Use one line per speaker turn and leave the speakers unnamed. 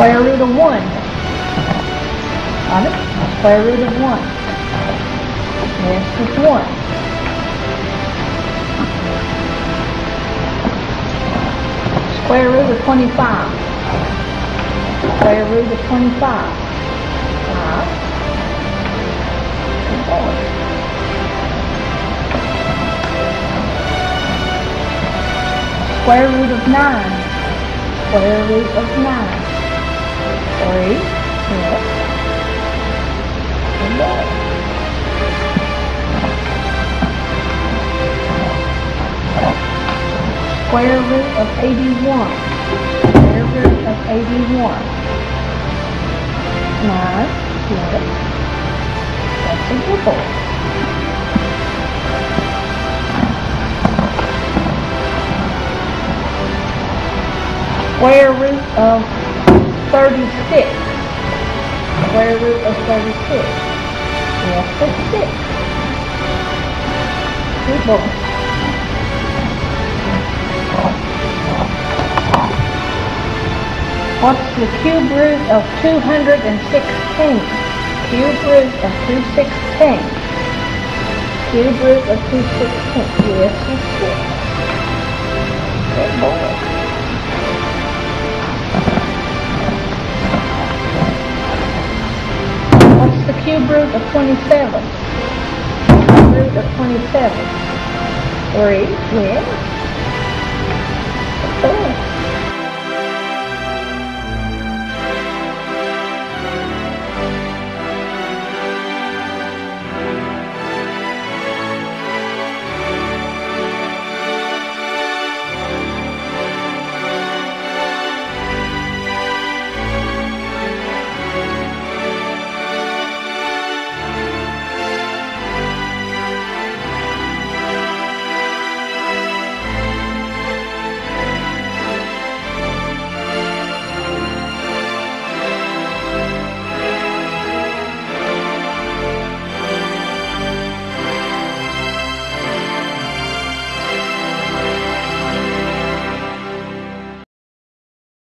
Square root of 1. Got it? Square root of 1. This is 1. Square root of 25. Square root of 25. Five. Good boy. Square root of 9. Square root of 9. 3. Yes. Good boy. Square root of 81. Square root of 81. 9. Yes. That's a good. Square root of 36. Square root of 36. Yes, 36. People. What's the cube root of 216? Cube root of 216. Cube root of 216. Yes, 216. Cube root of 27? Cube root of 27. 3, yes. Good.